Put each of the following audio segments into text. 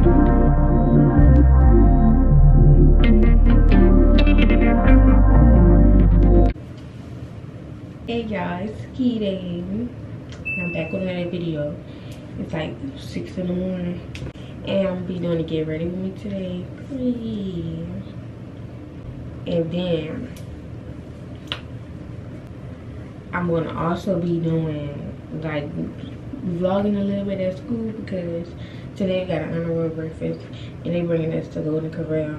Hey y'all, it's Key I'm back with another video. It's like 6 in the morning. And I'm be doing to get ready with me today. And then I'm gonna also be doing like vlogging a little bit at school because today we got an honor roll breakfast and they bringing us to Golden Corral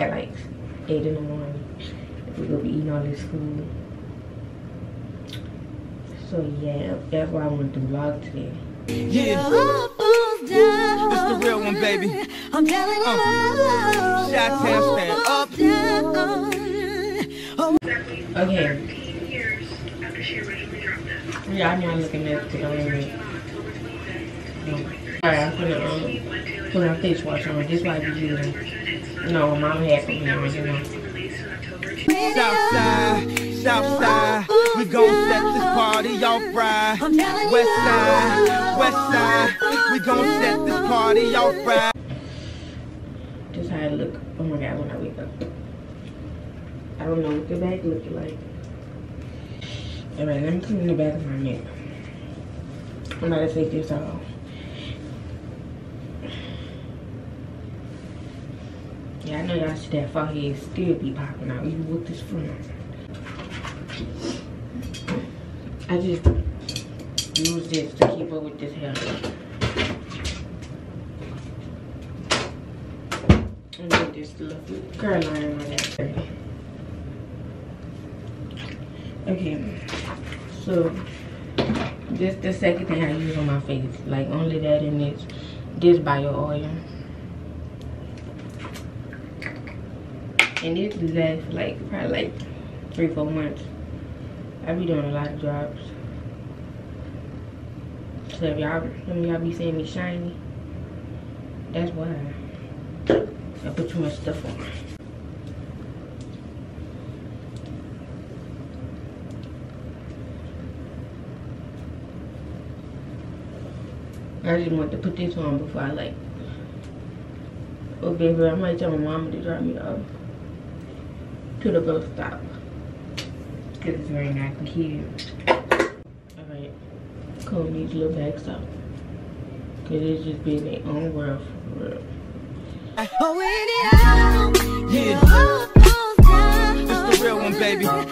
at like 8 in the morning. We're gonna be eating all this food. So yeah, that's why I wanted to vlog today. Yeah. It's the real one, baby. I'm telling you. Uh, Shot stand up. Okay. Yeah, I'm not looking at the um, Alright, I'm putting um, put my face wash on. This might be using. No, mom had for me, you know. Southside, Southside, we gon' set this party off right. West side, West side, we gon' set this party off right. Just how it look. Oh my god, when I wake up. I don't know what the back look like. Alright, let me clean the back of my neck. I'm about to take this off. Yeah, I know y'all see that forehead still be popping out even with this front. I just use this to keep up with this hair. And get this little curl line on that. Okay, so this the second thing I use on my face. Like only that and this this bio oil. And this lasts like probably like three four months. I be doing a lot of jobs. So if y'all some y'all be seeing me shiny that's why i put too much stuff on. I just want to put this on before I like Oh baby, I might tell my mama to drop me off to the bus stop because it's very nice and cute. All right, comb these little bags out because it's just been their own world for real. Oh, yeah. It's the real one, baby.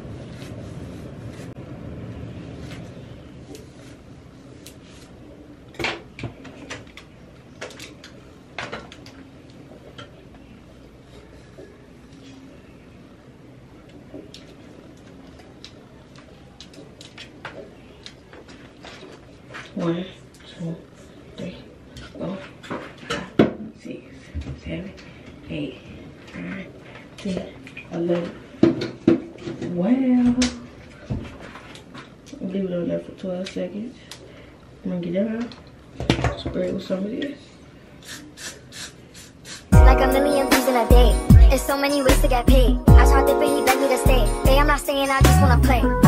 One, two, three, four, five, six, seven, eight, nine, ten, eleven. Well, leave it on there for 12 seconds. I'm gonna get it out, spray it with some of this. Like a million views in a day. There's so many ways to get paid. I tried to pay, he begged me to stay. Hey, I'm not saying I just wanna play.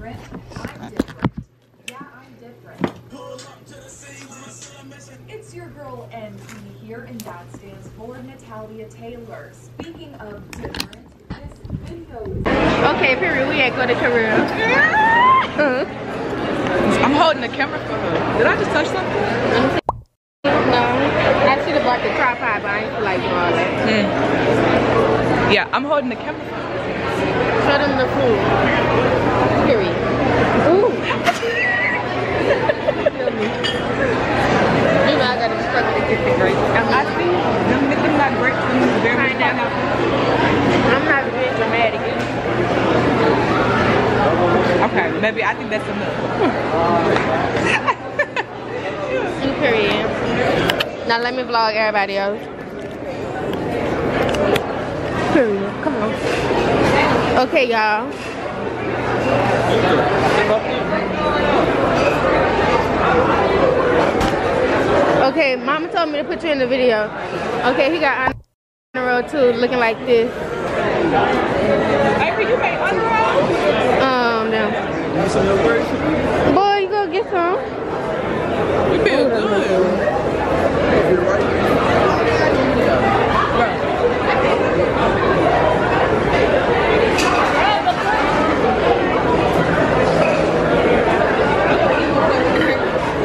different. I'm different. Yeah, I'm different. It's your girl NP here, and that stands for Natalia Taylor. Speaking of different, this video Okay, Peru, we ain't going to Peru. I'm holding the camera for her. Did I just touch something? I should have bought the tripod, I like doing all hmm. Yeah, I'm holding the camera. Show them the food. Period. Ooh. You know I gotta struggle to get the grapes. I'm I see them them not great for me. Very Pineapple. I'm not being dramatic. Okay, maybe I think that's enough. Period. Now let me vlog everybody else. Period. Come on. Okay, y'all. Okay, mama told me to put you in the video. Okay, he got on the road too, looking like this. Avery, you made underwear? Um, now. Boy, you go get some. You feel good.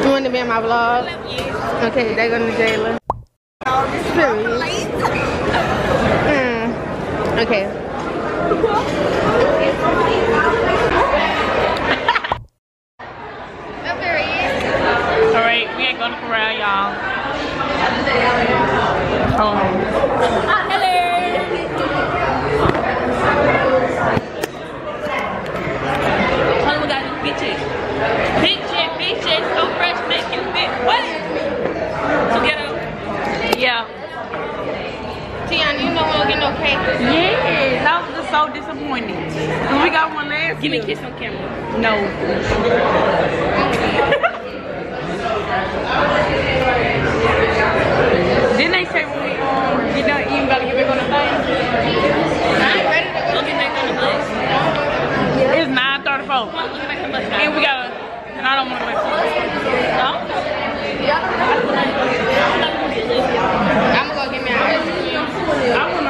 You want to be in my vlog? Okay, they're gonna Jayla. Period. Mm. Okay. All right, we ain't going to corral, y'all. Oh. Tell we got these bitches. Bitches, bitches, so fresh, make you fit. What? Together. Yeah. Tiana, you know we don't get no cake. Yes, that was just so disappointing. 'Cause We got one last Give me a kiss on camera. No. Didn't they say when we um, get done eating, gotta get back on the thing? Go get back on the bus. It's 9.34. Come on, go get back on the bus. And we gotta, and I don't wanna wait. No? I'm gonna go get me an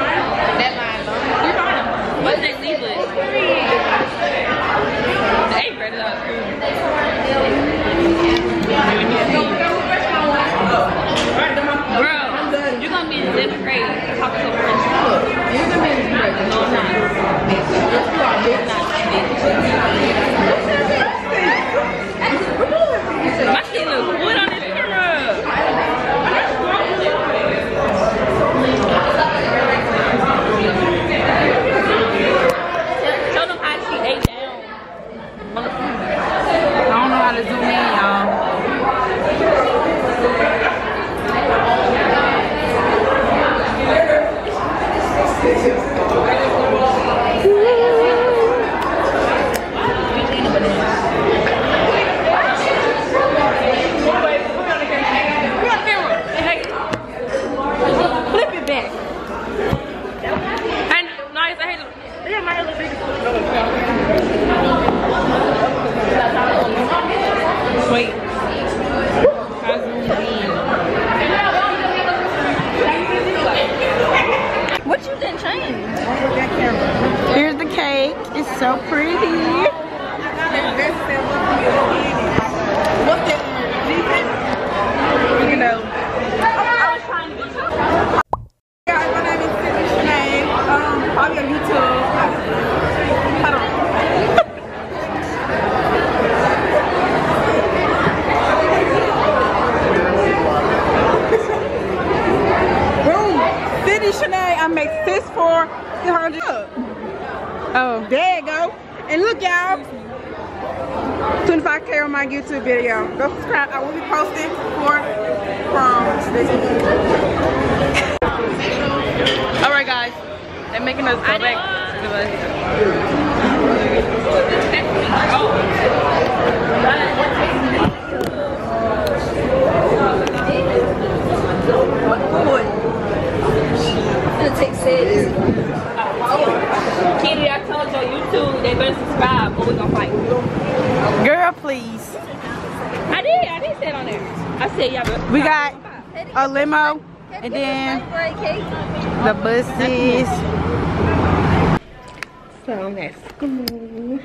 Shanae, I make this for the hundred. Oh, there you go. And look, y'all. 25k on my YouTube video. Go subscribe. I will be posting for from this. All right, guys. They're making us go back to the. Oh. Uh, Kitty, I told you on YouTube they better subscribe or we gonna fight. Girl, please. I did, I did say it on there. I said y'all We got a limo And then the buses. So I'm at school.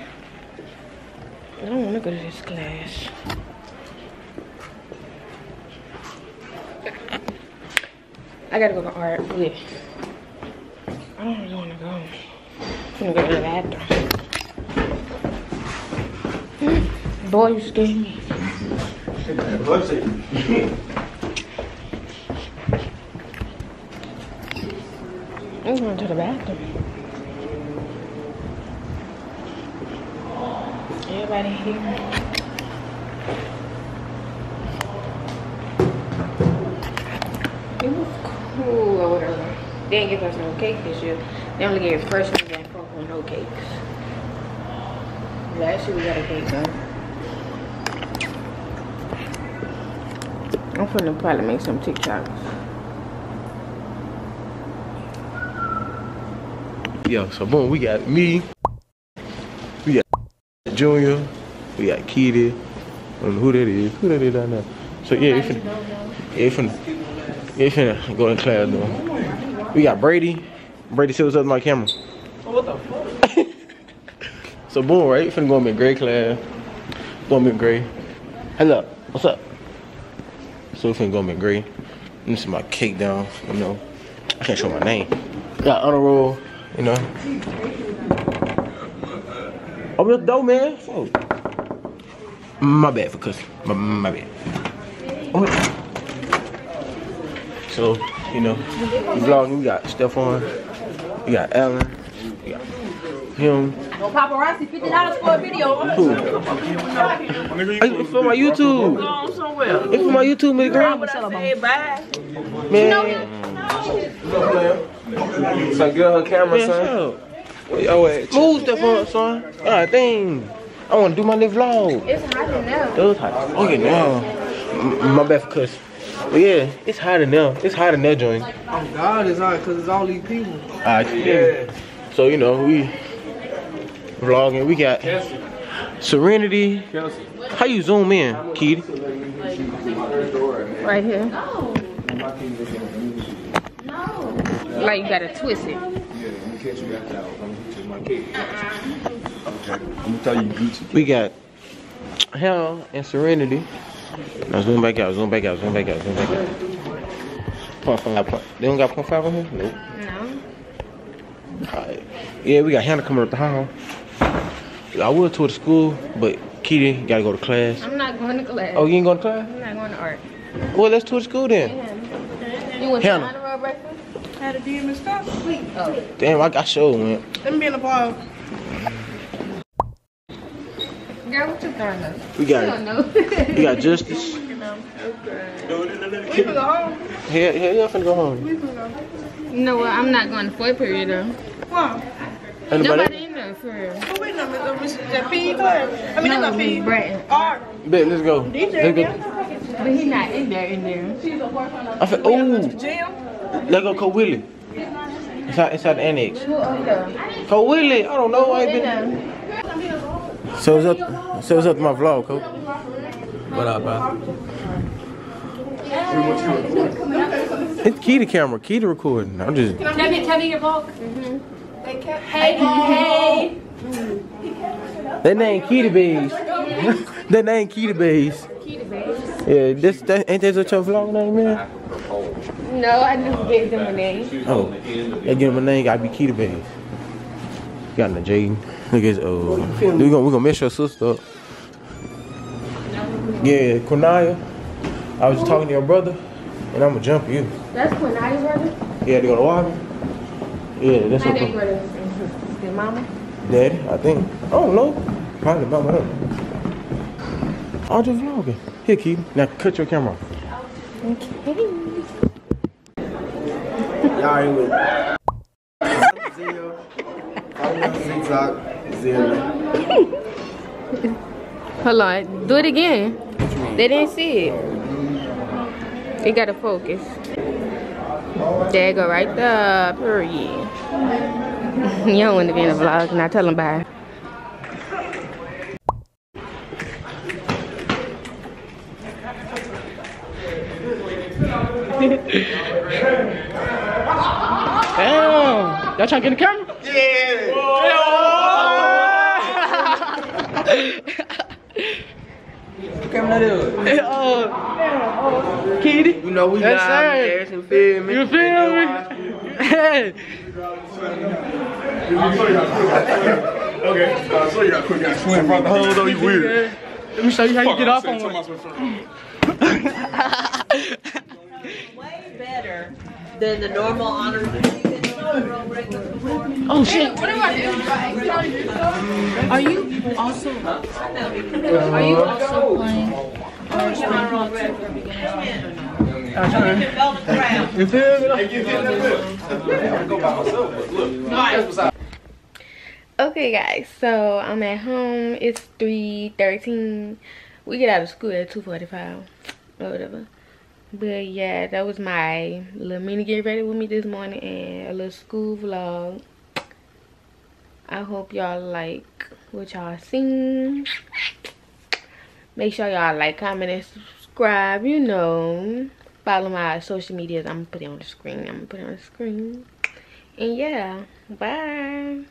I don't want to go to this class. I gotta go to art, but I don't really want to go. I'm gonna go to the bathroom. Boy, you scared me. I'm going to the bathroom. Everybody here. It was cool or whatever. They didn't give us no cake this year. They only gave freshmen and cocoa no cakes. Last year we got a cake though. I'm finna probably make some TikToks. Yo, so boom, we got me, we got Junior, we got Kitty, I don't know who that is, who that is down there. So yeah, we finna, yeah, we finna, yeah, we finna go in class though. We got Brady, Brady sit what's up to my camera. What the fuck? so boom, right, finna go in mid-grade class, go in mid-grade. Hello, what's up? So we finna go in mid-grade. Let me see my cake down, you know. I can't show my name. Got honor roll, you know. Open the door, man. Oh. My bad for cussing. My, my bad. Oh. So, you know, vlogging. We got Stephon. We got Alan. We got him. No paparazzi, fifty dollars for a video. Who? It's for my YouTube. Going somewhere. It's for my YouTube, my girl. But I say bye. Man. So get her camera, Man, son. shut up. Yo, wait. Move Stephon, son. God dang. I want to do my little vlog. It's hot enough. It was hot. Yeah, now. My bad for cuss. But yeah, it's hot in there. It's hot in there, joint. Oh, God, it's hot because it's all these people. Alright, yeah. So you know we vlogging. We got Serenity. Kelsey. How you zoom in, Keith? Right here. No. Like you gotta twist it. Yeah, let me catch you after that. I'm gonna hit my cake. I'm gonna tell you Gucci. We got Hell and Serenity. Now zoom back out, zoom back out, zoom back out, zoom back out. Point five, point. They don't got point five on here? Nope. No. Alright. Yeah, we got Hannah coming up the hall. I will tour the school, but Kitty gotta go to class. I'm not going to class. Oh, you ain't going to class? I'm not going to art. Well, let's tour the school then. You went to Hannah. honor roll breakfast? Had a DM and stuff. Oh. Damn, I got show man. Let me be in the bar. Girl, what you throwing up? We I don't got know. we got Justice. We finna go home. Hell, hell, y'all finna go home. you know what? I'm not going to fourth period though. Wow. Anybody? Nobody in there for real. Who waiting on me? Uh, Miss- That PE class? I mean, No, that's not Miss PE. Bratton. Art. Bet, let's go. DJ, Let's go. But he not in there, in there. I said, ooh, Jim. let's go Cole Willie. Inside, inside the annex. Who up there? Cole Willie, I don't know. I ain't In been. There. So it's up. So it's up my vlog, Cole. What up, bro? It's key to camera, key to recording. I'm just. Tell me, tell me your vlog. Hey, hey. That name Key to Bays. that name Key to Bays. Yeah, this that ain't that what your vlog name, man? No, I just gave them a name. Oh, they give him a name. Gotta be Key to Bays. Got the Jaden. Look at oh, we gonna we gonna mess your sister up. Yeah, Cornelia. I was talking to your brother, and I'm gonna jump you. That's Quinaya's brother? Yeah, they gonna walk me. Yeah, that's My what. daddy brother. His mama? Daddy, I think. I don't know. Probably mama. Huh? I'm just vlogging. Here, Keith. Now cut your camera off. Y'all ain't with Zio. Follow on TikTok. Zio. Hold on. Do it again. They didn't see it. They gotta focus. There you go right there. Period. you don't want to be in a vlog. Now tell them bye. Y'all trying to get in the camera? Camera that is. uh, Kitty. You know we Yes, got sir. ass and feel me. You feel me? Hey. Okay, uh, so you got quick got swim from the hole though, you weird. Let me show you how you get off on tell one. my swim Way better than the normal honor. Oh shit. Are you also are you also playing? You feel me? Okay guys, so I'm at home. It's 3.13. We get out of school at 2.45 or whatever. But yeah, that was my little mini get ready with me this morning and a little school vlog. I hope y'all like what y'all seen. Make sure y'all like, comment, and subscribe. You know, follow my social medias. I'm gonna put it on the screen. I'm gonna put it on the screen. And yeah, bye.